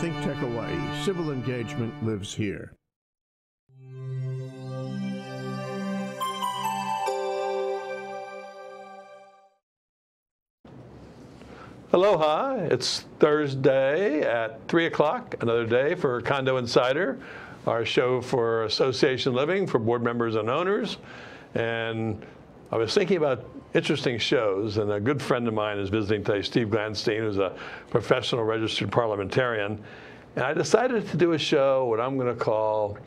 Think Tech Hawaii. Civil engagement lives here. Aloha, it's Thursday at 3 o'clock, another day for Condo Insider, our show for association living for board members and owners. And I was thinking about interesting shows, and a good friend of mine is visiting today, Steve Glanstein, who's a professional registered parliamentarian. And I decided to do a show, what I'm going to call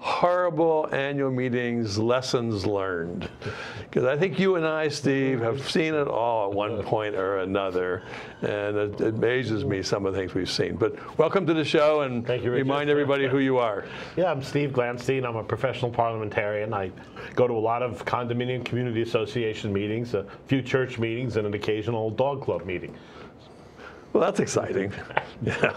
horrible annual meetings lessons learned because i think you and i steve have seen it all at one point or another and it, it amazes me some of the things we've seen but welcome to the show and Thank you, remind everybody who you are Yeah, I'm Steve Glanstein. I'm a professional parliamentarian. I go to a lot of condominium community association meetings, a few church meetings, and an occasional dog club meeting. Well that's exciting yeah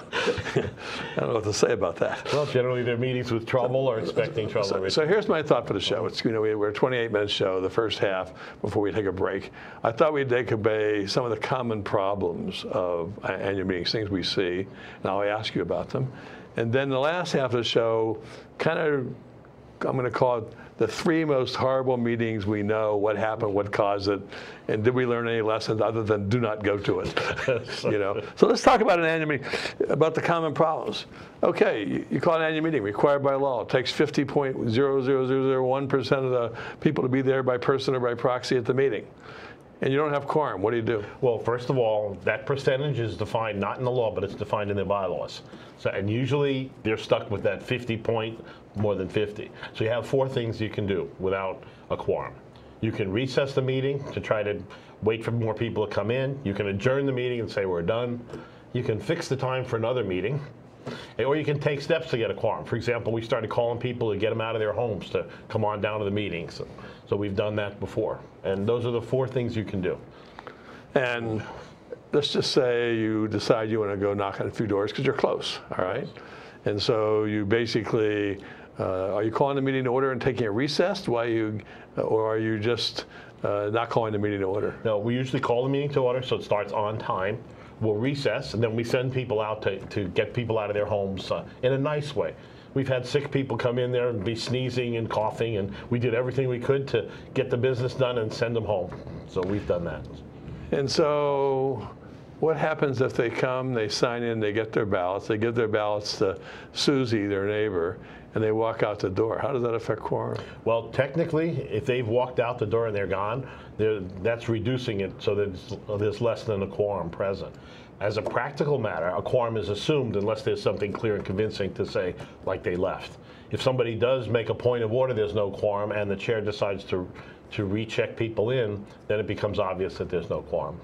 i don't know what to say about that Well, generally they're meetings with trouble or expecting trouble. So, so here's my thought for the show. It's you know we, we're a 28 minute show. The first half before we take a break, I thought we'd take away some of the common problems of annual meetings, things we see, and I'll ask you about them. And then the last half of the show, kind of, I'm going to call it the three most horrible meetings we know. What happened? What caused it? And did we learn any lessons other than do not go to it? you know. So let's talk about an annual meeting, about the common problems. Okay, you, call an annual meeting required by law. It takes 50.00001% of the people to be there by person or by proxy at the meeting. And you don't have quorum. What do you do? Well, first of all, that percentage is defined not in the law, but it's defined in the bylaws. So, and usually they're stuck with that 50 point, more than 50. So you have four things you can do without a quorum. You can recess the meeting to try to wait for more people to come in. You can adjourn the meeting and say we're done. You can fix the time for another meeting. Eh, or you can take steps to get a quorum. For example, we started calling people to get them out of their homes to come on down to the meetings. So, so we've done that before. And those are the four things you can do. And let's just say you decide you want to go knock on a few doors because you're close, all right? And so you basically, uh, are you calling the meeting to order and taking a recess? Why you, or are you just uh, not calling the meeting to order? No, we usually call the meeting to order, so it starts on time. We'll recess, and then we send people out to, to get people out of their homes uh, in a nice way. We've had sick people come in there and be sneezing and coughing, and we did everything we could to get the business done and send them home. So we've done that. And so what happens if they come, they sign in, they get their ballots, they give their ballots to Susie, their neighbor, and they walk out the door? How does that affect quorum? Well, technically, if they've walked out the door and they're gone, they're, that's reducing it so that there's less than a quorum present. As a practical matter, a quorum is assumed unless there's something clear and convincing to say, like they left. If somebody does make a point of order, there's no quorum, and the chair decides to, to recheck people in, then it becomes obvious that there's no quorum.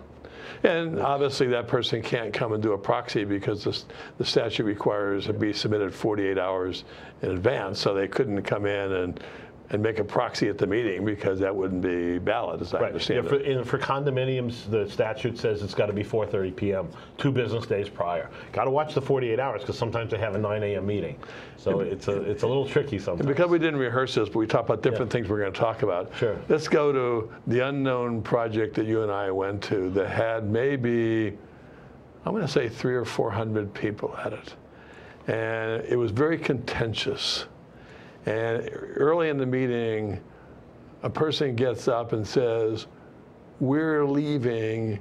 And obviously, that person can't come and do a proxy because the statute requires it be submitted 48 hours in advance. So they couldn't come in and, and make a proxy at the meeting because that wouldn't be valid, as I Yeah, understand for, it. in, for condominiums, the statute says it's got to be 4:30 p.m. two business days prior. Got to watch the 48 hours because sometimes they have a 9 a.m. meeting, so it's a it's a little tricky sometimes. Because we didn't rehearse this, but we talked about different things we're going to talk about. Sure. Let's go to the unknown project that you and I went to that had maybe, I'm going to say three or 400 people at it. And it was very contentious. And early in the meeting, a person gets up and says, We're leaving.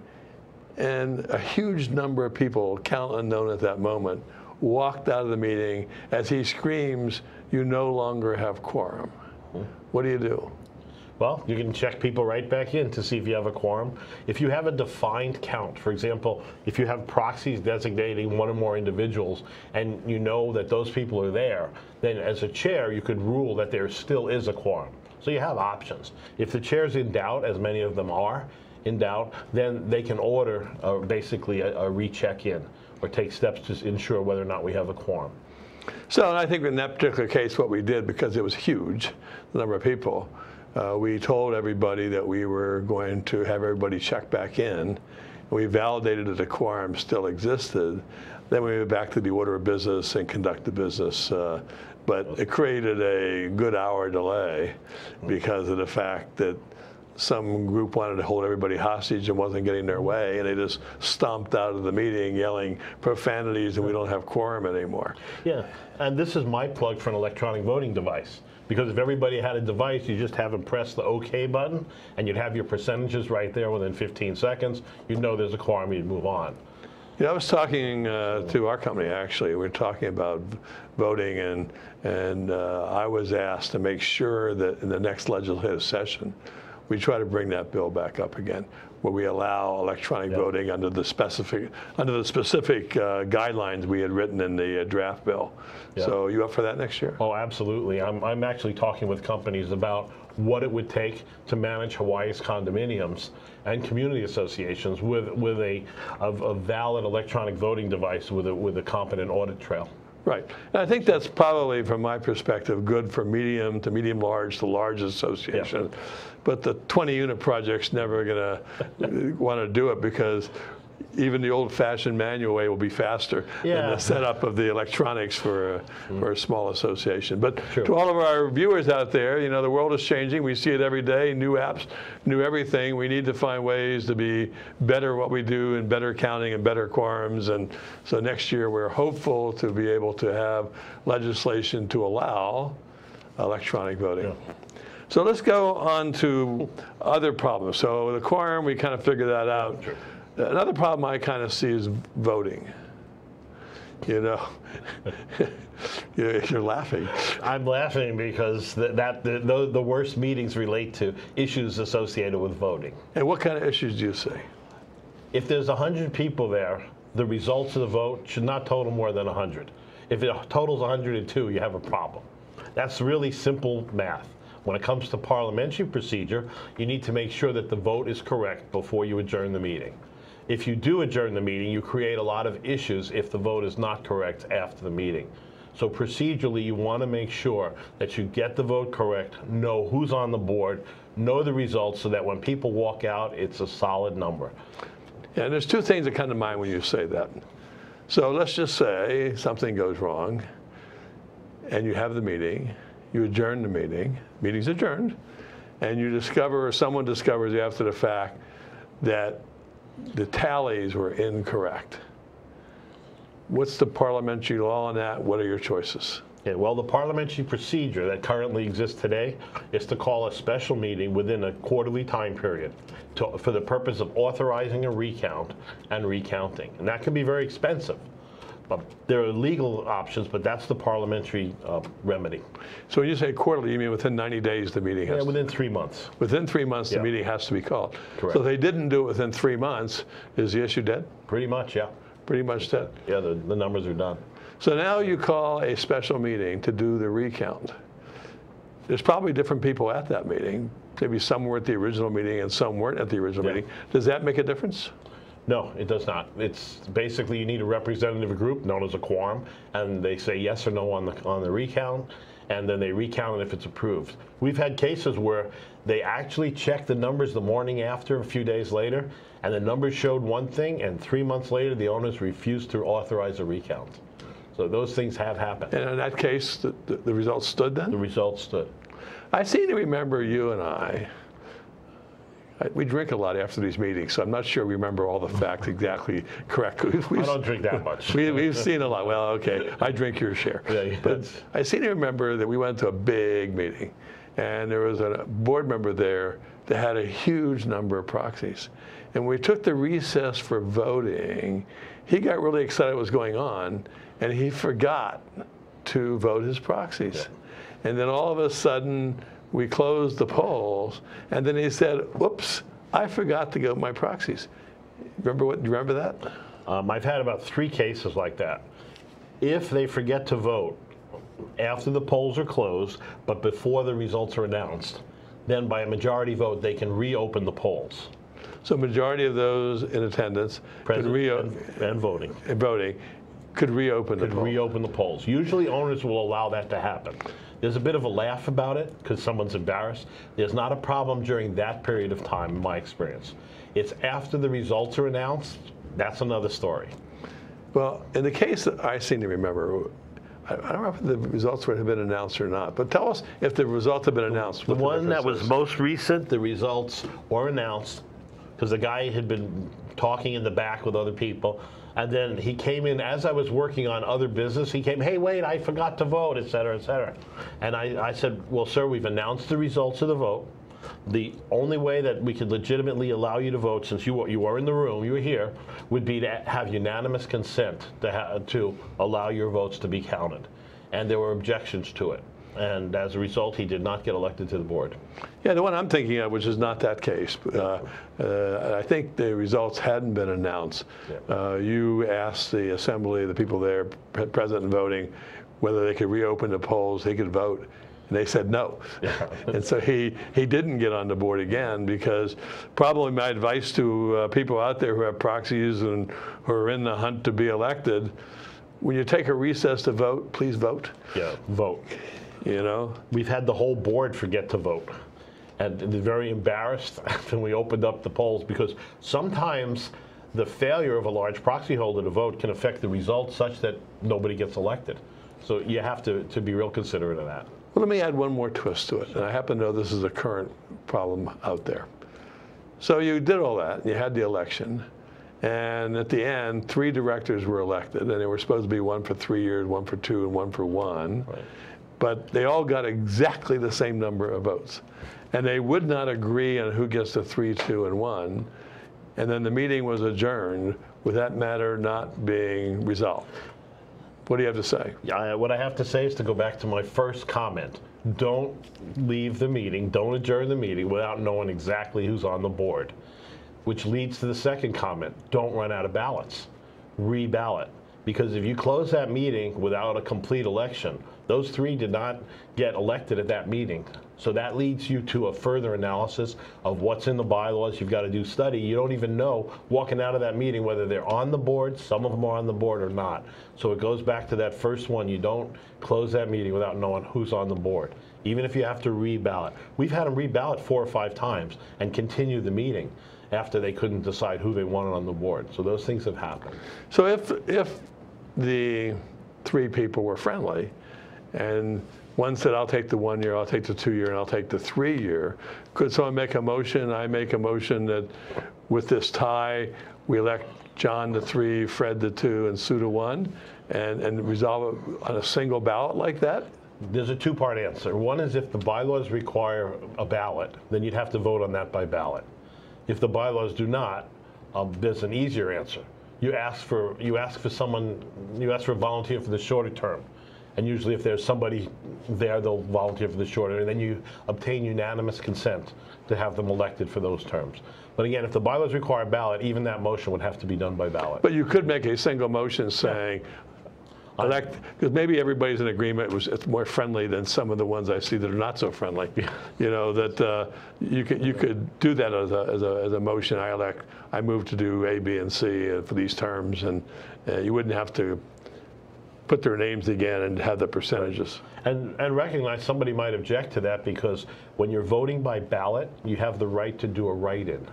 And a huge number of people, count unknown at that moment, walked out of the meeting as he screams, You no longer have quorum. Hmm. What do you do? Well, you can check people right back in to see if you have a quorum. If you have a defined count, for example, if you have proxies designating one or more individuals and you know that those people are there, then as a chair, you could rule that there still is a quorum. So you have options. If the chair's in doubt, as many of them are in doubt, then they can order uh, basically a, a recheck in or take steps to ensure whether or not we have a quorum. So I think in that particular case, what we did, because it was huge, the number of people, uh, we told everybody that we were going to have everybody check back in. We validated that the quorum still existed, Then we went back to the order of business and conduct the business. Uh, but it created a good hour delay because of the fact that some group wanted to hold everybody hostage and wasn't getting their way, and they just stomped out of the meeting yelling profanities, and we don't have quorum anymore. Yeah, and this is my plug for an electronic voting device. Because if everybody had a device, you just have them press the OK button, and you'd have your percentages right there within 15 seconds. You'd know there's a quorum, you'd move on. Yeah, I was talking uh, to our company actually. We were talking about voting, and and uh, I was asked to make sure that in the next legislative session, we try to bring that bill back up again, where we allow electronic Yep. voting under the specific under the specific uh, guidelines we had written in the uh, draft bill. Yep. So you up for that next year? Oh, absolutely. I'm, I'm actually talking with companies about what it would take to manage Hawaii's condominiums and community associations with, with a, a, a valid electronic voting device with a, with a competent audit trail. Right. And I think that's probably, from my perspective, good for medium to medium large to large associations. But the 20 unit project's never going to want to do it because even the old fashioned manual way will be faster than Yeah. the setup of the electronics for a, for a small association. But True. to all of our viewers out there, you know, the world is changing. We see it every day, new apps, new everything. We need to find ways to be better what we do and better counting and better quorums. And so next year we're hopeful to be able to have legislation to allow electronic voting. So let's go on to other problems. So the quorum, we kind of figured that out. Sure. Another problem I kind of see is voting. You know, you're you're laughing. I'm laughing because th- that the, the, the worst meetings relate to issues associated with voting. And what kind of issues do you see? If there's 100 people there, the results of the vote should not total more than 100. If it totals 102, you have a problem. That's really simple math. When it comes to parliamentary procedure, you need to make sure that the vote is correct before you adjourn the meeting. If you do adjourn the meeting, you create a lot of issues if the vote is not correct after the meeting. So procedurally, you want to make sure that you get the vote correct, know who's on the board, know the results so that when people walk out, it's a solid number. And there's two things that come to mind when you say that. So let's just say something goes wrong, and you have the meeting, you adjourn the meeting, meeting's adjourned, and you discover, or someone discovers after the fact, that the tallies were incorrect. What's the parliamentary law on that? What are your choices? Yeah, well, the parliamentary procedure that currently exists today is to call a special meeting within a quarterly time period to, for the purpose of authorizing a recount and recounting. And that can be very expensive. But there are legal options, but that's the parliamentary uh, remedy. So when you say quarterly, you mean within 90 days the meeting has Yeah, to within three months. Within three months, the Yeah. meeting has to be called. Correct. So they didn't do it within three months, is the issue dead? Pretty much, yeah. Pretty much dead. Yeah, the, the numbers are done. So now you call a special meeting to do the recount. There's probably different people at that meeting. Maybe some were at the original meeting and some weren't at the original Yeah. meeting. Does that make a difference? No, it does not. It's basically you need a representative group known as a quorum, and they say yes or no on the on the recount, and then they recount it if it's approved. We've had cases where they actually checked the numbers the morning after, a few days later, and the numbers showed one thing, and three months later the owners refused to authorize a recount. So those things have happened. And in that case, the, the, the results stood then? The results stood. I seem to remember you and I, I- we drink a lot after these meetings, so I'm not sure we remember all the facts exactly correctly. I don't drink that much. We, we've seen a lot. Well, okay, I drink your share. Yeah, yeah, but I seem to remember that we went to a big meeting, and there was a board member there that had a huge number of proxies. And we took the recess for voting. He got really excited what was going on, and he forgot to vote his proxies. And then all of a sudden, we closed the polls, and then he said, "Whoops, I forgot to go my proxies." Remember what? Do You remember that? Um, I've had about three cases like that. If they forget to vote after the polls are closed, but before the results are announced, then by a majority vote, they can reopen the polls. So majority of those in attendance could Present and, and voting. and voting could reopen Could the poll. reopen the polls. Usually owners will allow that to happen. There's a bit of a laugh about it because someone's embarrassed. There's not a problem during that period of time, in my experience. It's after the results are announced, that's another story. Well, in the case that I seem to remember, I don't know if the results would have been announced or not, but tell us if the results have been announced. The one that was most recent, the results were announced because the guy had been talking in the back with other people. And then he came in as I was working on other business. He came, hey, wait, I forgot to vote, et cetera, et cetera. And I, I said, well, sir, we've announced the results of the vote. The only way that we could legitimately allow you to vote, since you were, you were in the room, you were here, would be to have unanimous consent to, to allow your votes to be counted. And there were objections to it. And as a result, he did not get elected to the board. Yeah, the one I'm thinking of, which is not that case. Uh, uh, I think the results hadn't been announced. Yeah. Uh, you asked the assembly, the people there present and voting, whether they could reopen the polls, he could vote. And they said no. and so he, he didn't get on the board again because probably my advice to uh, people out there who have proxies and who are in the hunt to be elected, when you take a recess to vote, please vote. Yeah, vote. You know, We've had the whole board forget to vote. And they're very embarrassed when we opened up the polls because sometimes the failure of a large proxy holder to vote can affect the results such that nobody gets elected. So you have to, to be real considerate of that. Well, let me add one more twist to it. And I happen to know this is a current problem out there. So you did all that, and you had the election, and at the end, three directors were elected, and they were supposed to be one for three years, one for two, and one for one. Right. But they all got exactly the same number of votes. And they would not agree on who gets the three, two, and one. And then the meeting was adjourned with that matter not being resolved. What do you have to say? I, what I have to say is to go back to my first comment. Don't leave the meeting, don't adjourn the meeting without knowing exactly who's on the board. Which leads to the second comment don't run out of ballots, reballot. Because if you close that meeting without a complete election, those three did not get elected at that meeting. So that leads you to a further analysis of what's in the bylaws. You've got to do study. You don't even know walking out of that meeting whether they're on the board, some of them are on the board or not. So it goes back to that first one. You don't close that meeting without knowing who's on the board, even if you have to reballot. We've had them reballot four or five times and continue the meeting after they couldn't decide who they wanted on the board. So those things have happened. So if, if the three people were friendly, and one said, I'll take the one year, I'll take the two year, and I'll take the three year, could someone make a motion? I make a motion that with this tie, we elect John the three, Fred the two, and Sue the one, and, and resolve it on a single ballot like that? There's a two-part answer. One is if the bylaws require a ballot, then you'd have to vote on that by ballot. If the bylaws do not, um, there's an easier answer. You ask for you ask for someone you ask for a volunteer for the shorter term, and usually if there's somebody there, they'll volunteer for the shorter, and then you obtain unanimous consent to have them elected for those terms. But again, if the bylaws require a ballot, even that motion would have to be done by ballot. But you could make a single motion saying, elect, because maybe everybody's in agreement, it was, it's more friendly than some of the ones I see that are not so friendly. You know, that uh, you could, you could do that as a, as a, as a motion, I elect, I move to do A, B, and C uh, for these terms, and uh, you wouldn't have to put their names again and have the percentages. And, and recognize somebody might object to that because when you're voting by ballot, you have the right to do a write-in.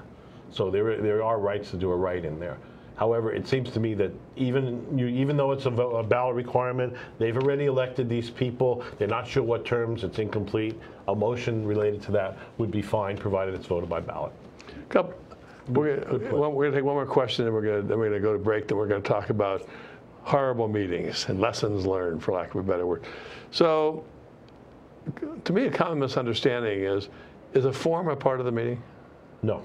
So there, there are rights to do a write-in there. However, it seems to me that even you, even though it's a, a ballot requirement, they've already elected these people. They're not sure what terms. It's incomplete. A motion related to that would be fine, provided it's voted by ballot. Couple, we're we're gonna take one more question, then we're we're gonna go to break, then we're gonna talk about horrible meetings and lessons learned, for lack of a better word. So, to me, a common misunderstanding is, is a forum a part of the meeting? No,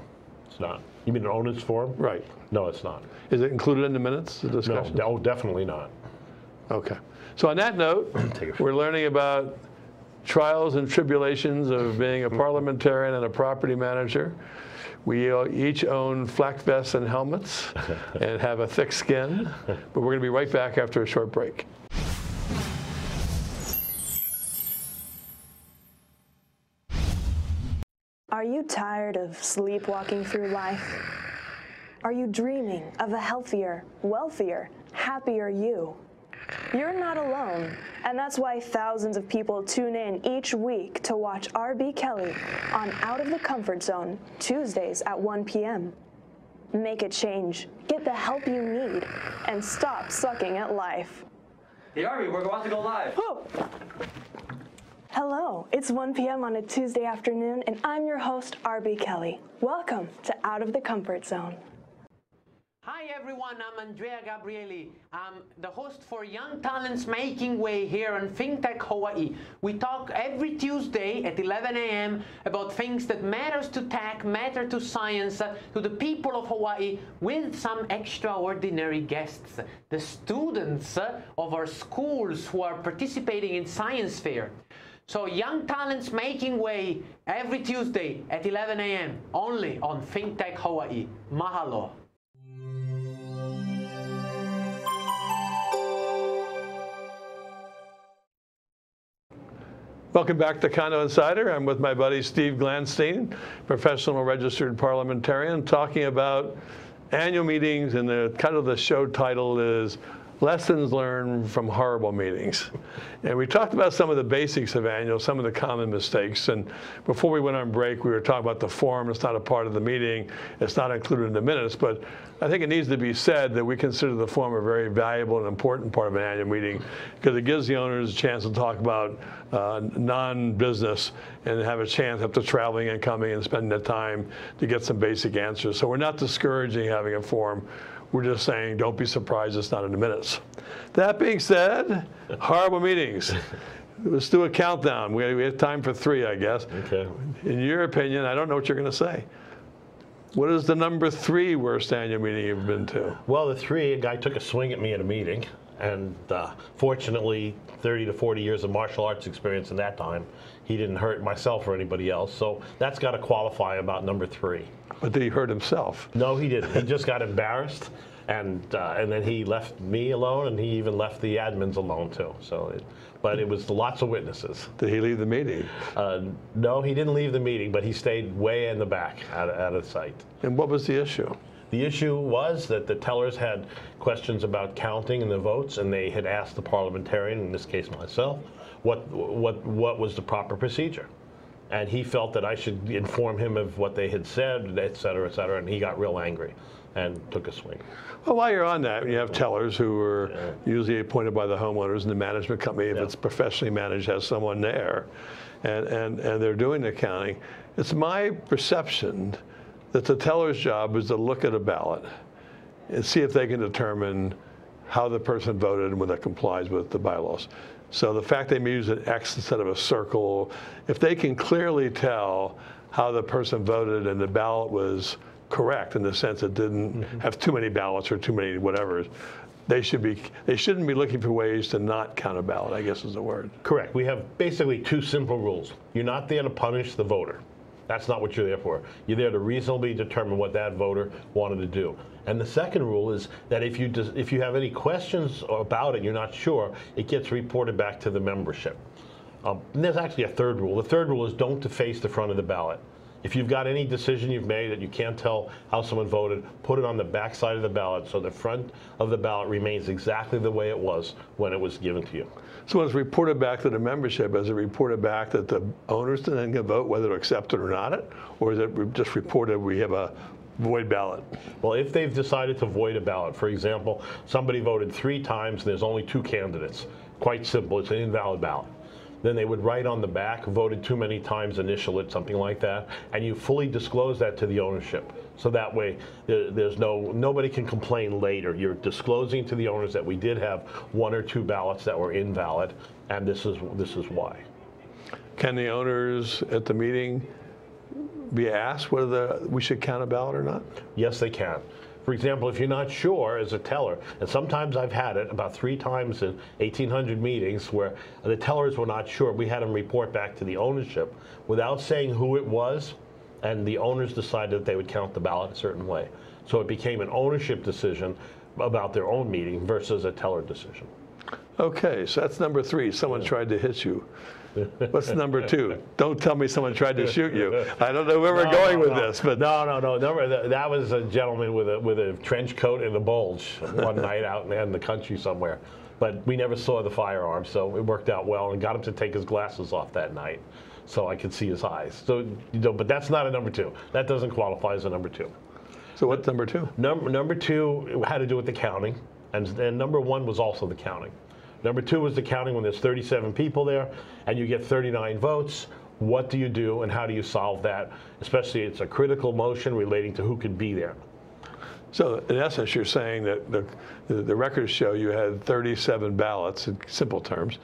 it's not. You mean an owner's forum? Right. No, it's not. Is it included in the minutes, the No, discussion? oh, definitely not. Okay. So on that note, we're learning about trials and tribulations of being a parliamentarian and a property manager. We uh, each own flak vests and helmets and have a thick skin, but we're going to be right back after a short break. Are you tired of sleepwalking through life? Are you dreaming of a healthier, wealthier, happier you? You're not alone, and that's why thousands of people tune in each week to watch RB Kelly on Out of the Comfort Zone, Tuesdays at 1 p.m. Make a change, get the help you need, and stop sucking at life. Hey RB, we're about to go live. Hello, it's 1 p.m. on a Tuesday afternoon, and I'm your host, RB Kelly. Welcome to Out of the Comfort Zone. Hi everyone, I'm Andrea Gabrieli. I'm the host for Young Talents Making Way here on Think Tech Hawaii. We talk every Tuesday at 11 a.m. about things that matters to tech, matter to science, uh, to the people of Hawaii with some extraordinary guests, the students uh, of our schools who are participating in science fair. So Young Talents Making Way every Tuesday at 11 a.m. only on Think Tech Hawaii. Mahalo. Welcome back to Condo Insider. I'm with my buddy Steve Glanstein, professional registered parliamentarian, talking about annual meetings, and the kind of the show title is Lessons Learned from Horrible Meetings. And we talked about some of the basics of annual, some of the common mistakes. And before we went on break, we were talking about the forum. It's not a part of the meeting. It's not included in the minutes. But I think it needs to be said that we consider the forum a very valuable and important part of an annual meeting because it gives the owners a chance to talk about uh, non-business and have a chance after traveling and coming and spending the time to get some basic answers. So we're not discouraging having a forum. We're just saying don't be surprised it's not in the minutes. That being said, horrible meetings. Let's do a countdown. We have time for three, I guess. Okay. In your opinion, I don't know what you're going to say. What is the number three worst annual meeting you've been to? Well, the three, a guy took a swing at me at a meeting, and uh, fortunately, 30 to 40 years of martial arts experience in that time, he didn't hurt myself or anybody else. So that's got to qualify about number three. But did he hurt himself? No, he didn't. He just got embarrassed, and uh, and then he left me alone, and he even left the admins alone too. So, it, but it was lots of witnesses. Did he leave the meeting? Uh, no, he didn't leave the meeting, but he stayed way in the back, out of, out of sight. And what was the issue? The issue was that the tellers had questions about counting and the votes, and they had asked the parliamentarian, in this case myself, what what what was the proper procedure. And he felt that I should inform him of what they had said, et cetera, et cetera, and he got real angry and took a swing. Well, while you're on that, you have tellers who are usually appointed by the homeowners and the management company, if Yeah. it's professionally managed, has someone there, and, and, and they're doing the counting. It's my perception that the teller's job is to look at a ballot and see if they can determine how the person voted and whether it complies with the bylaws. So the fact they may use an X instead of a circle, if they can clearly tell how the person voted and the ballot was correct in the sense it didn't mm-hmm. have too many ballots or too many whatever, they should be they shouldn't be looking for ways to not count a ballot. I guess is the word. Correct. We have basically two simple rules. You're not there to punish the voter. That's not what you're there for. You're there to reasonably determine what that voter wanted to do. And the second rule is that if you if you have any questions about it, you're not sure, it gets reported back to the membership. Um, and there's actually a third rule. The third rule is don't deface the front of the ballot. If you've got any decision you've made that you can't tell how someone voted, put it on the back side of the ballot so the front of the ballot remains exactly the way it was when it was given to you. So when it's reported back to the membership, is it reported back that the owners then can vote whether to accept it or not it, or is it just reported we have a void ballot? Well, if they've decided to void a ballot, for example, somebody voted three times, and there's only two candidates. Quite simple, it's an invalid ballot. Then they would write on the back, voted too many times, initial it, something like that, and you fully disclose that to the ownership. So that way, there's no, nobody can complain later. You're disclosing to the owners that we did have one or two ballots that were invalid, and this is, this is why. Can the owners at the meeting be asked whether the, we should count a ballot or not? Yes, they can. For example, if you're not sure as a teller, and sometimes I've had it about three times in 1,800 meetings where the tellers were not sure, we had them report back to the ownership without saying who it was, and the owners decided that they would count the ballot a certain way. So it became an ownership decision about their own meeting versus a teller decision. Okay, so that's number three. Someone tried to hit you. What's number two? Don't tell me someone tried to shoot you. I don't know where we're No, going no, with no. this, but no, no, no. Number, that, that was a gentleman with a with a trench coat and a bulge one night out in, in the country somewhere. But we never saw the firearm, so it worked out well, and got him to take his glasses off that night, so I could see his eyes. So, you know, but that's not a number two. That doesn't qualify as a number two. So what's number two? Number, number two had to do with the counting, and, and number one was also the counting. Number two was the counting when there's 37 people there and you get 39 votes. What do you do and how do you solve that? Especially it's a critical motion relating to who could be there. So in essence, you're saying that the, the, the records show you had 37 ballots in simple terms,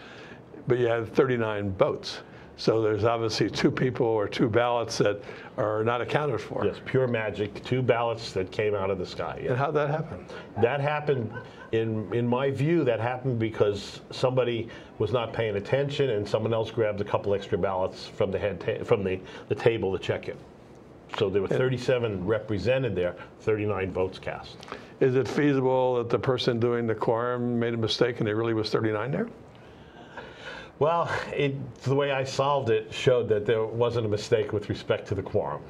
but you had 39 votes. So there's obviously two people or two ballots that are not accounted for. Yes, pure magic, two ballots that came out of the sky. And how'd that happen? That happened, in, in my view, that happened because somebody was not paying attention and someone else grabbed a couple extra ballots from the head, from the, the table to check it. So there were 37 represented there, 39 votes cast. Is it feasible that the person doing the quorum made a mistake and there really was 39 there? Well, it, the way I solved it showed that there wasn't a mistake with respect to the quorum.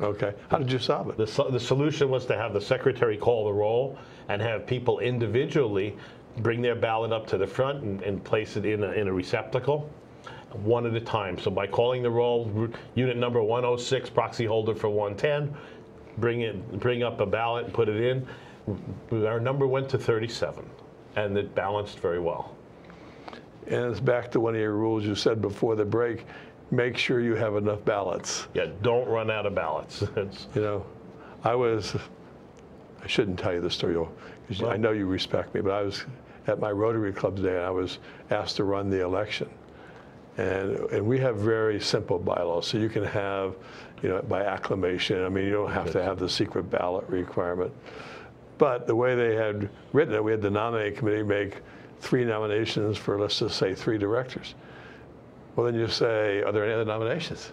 Okay. How did you solve it? The, so- the solution was to have the secretary call the roll and have people individually bring their ballot up to the front and, and place it in a, in a receptacle, one at a time. So by calling the roll, unit number 106, proxy holder for 110, bring it, bring up a ballot, and put it in. Our number went to 37, and it balanced very well. And it's back to one of your rules you said before the break. Make sure you have enough ballots. Yeah, don't run out of ballots. You know, I was, I shouldn't tell you the story, because I know you respect me, but I was at my Rotary Club today and I was asked to run the election. And, and we have very simple bylaws. So you can have, you know, by acclamation. I mean, you don't have to have the secret ballot requirement. But the way they had written it, we had the nominating committee make three nominations for, let's just say, three directors. Well, then you say, are there any other nominations?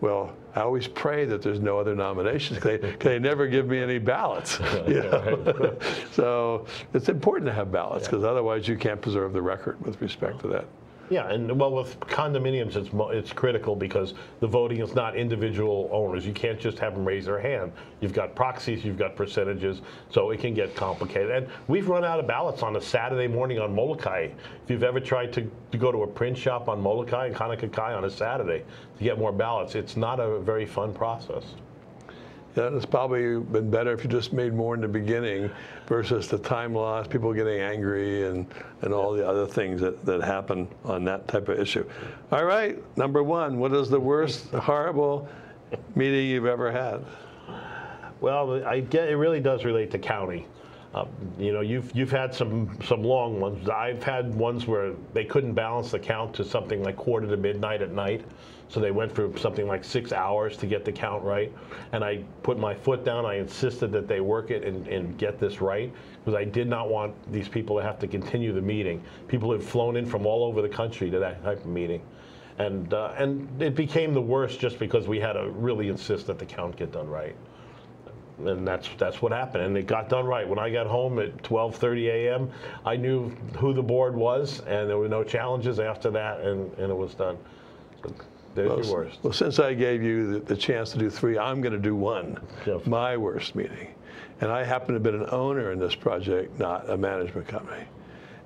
Well, I always pray that there's no other nominations because they, they never give me any ballots. you know? so it's important to have ballots because otherwise you can't preserve the record with respect to that. Yeah, and well, with condominiums, it's it's critical because the voting is not individual owners. You can't just have them raise their hand. You've got proxies, you've got percentages, so it can get complicated. And we've run out of ballots on a Saturday morning on Molokai. If you've ever tried to, to go to a print shop on Molokai and Kaunakakai on a Saturday to get more ballots, it's not a very fun process. Yeah, it's probably been better if you just made more in the beginning versus the time loss, people getting angry, and, and all the other things that, that happen on that type of issue. All right, number one, what is the worst horrible meeting you've ever had? Well, I get it really does relate to county. Uh, you know, you've you've had some some long ones. I've had ones where they couldn't balance the count to something like quarter to midnight at night, so they went for something like six hours to get the count right. And I put my foot down. I insisted that they work it and, and get this right because I did not want these people to have to continue the meeting. People had flown in from all over the country to that type of meeting. And, uh, and it became the worst just because we had to really insist that the count get done right and that's that's what happened. And it got done right. When I got home at 12:30 a.m., I knew who the board was, and there were no challenges after that, and, and it was done. So there's your worst. Well, since I gave you the, the chance to do three, I'm going to do one. Jeff. My worst meeting. And I happen to have been an owner in this project, not a management company.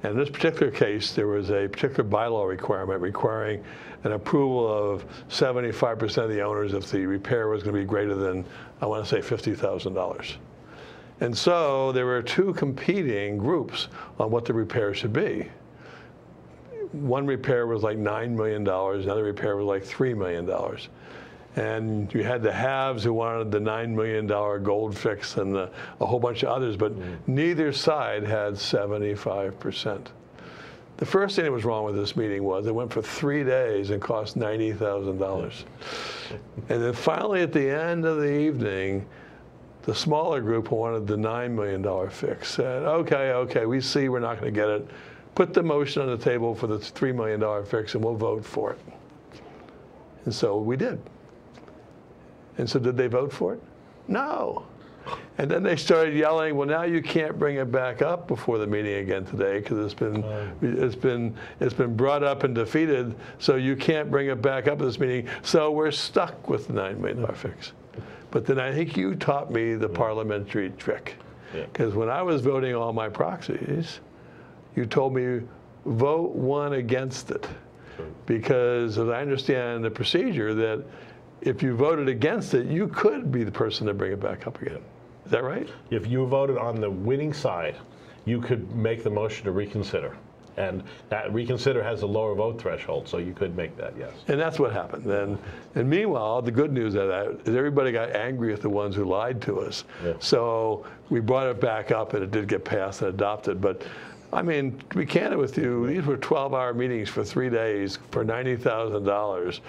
In this particular case, there was a particular bylaw requirement requiring an approval of 75% of the owners if the repair was going to be greater than, I want to say, $50,000. And so there were two competing groups on what the repair should be one repair was like $9 million, another repair was like $3 million. And you had the haves who wanted the $9 million gold fix and the, a whole bunch of others, but mm. neither side had 75%. The first thing that was wrong with this meeting was it went for three days and cost $90,000. and then finally, at the end of the evening, the smaller group who wanted the $9 million fix said, okay, okay, we see we're not going to get it. Put the motion on the table for the $3 million fix and we'll vote for it. And so we did. And so did they vote for it? No. And then they started yelling, "Well, now you can't bring it back up before the meeting again today because it's been it's been it's been brought up and defeated. So you can't bring it back up at this meeting. So we're stuck with the nine million dollar fix." But then I think you taught me the mm. parliamentary trick Yeah. because when I was voting all my proxies, you told me vote one against it because as I understand the procedure that if you voted against it, you could be the person to bring it back up again. Is that right? If you voted on the winning side, you could make the motion to reconsider. And that reconsider has a lower vote threshold, so you could make that, yes. And that's what happened. And, and meanwhile, the good news of that is everybody got angry at the ones who lied to us. Yeah. So we brought it back up and it did get passed and adopted. But I mean, to be candid with you, these were 12 hour meetings for three days for $90,000.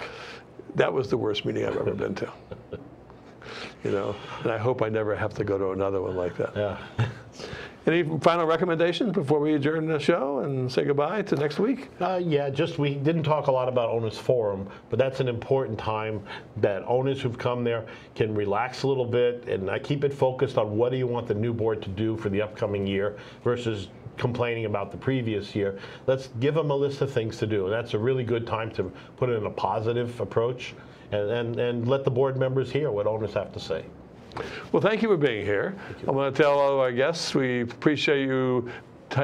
That was the worst meeting I've ever been to. You know, and I hope I never have to go to another one like that. Yeah. Any final recommendations before we adjourn the show and say goodbye to next week? Uh, yeah, just we didn't talk a lot about Owners Forum, but that's an important time that owners who've come there can relax a little bit and uh, keep it focused on what do you want the new board to do for the upcoming year versus complaining about the previous year. Let's give them a list of things to do, and that's a really good time to put in a positive approach and, and, and let the board members hear what owners have to say. Well, thank you for being here. I want to tell all of our guests we appreciate you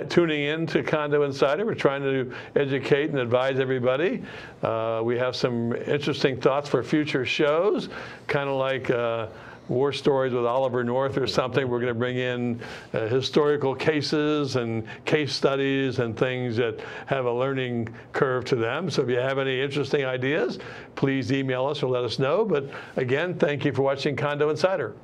tuning in to Condo Insider. We're trying to educate and advise everybody. Uh, we have some interesting thoughts for future shows, kind of like. Uh, War Stories with Oliver North or something. We're going to bring in uh, historical cases and case studies and things that have a learning curve to them. So if you have any interesting ideas, please email us or let us know. But again, thank you for watching Condo Insider.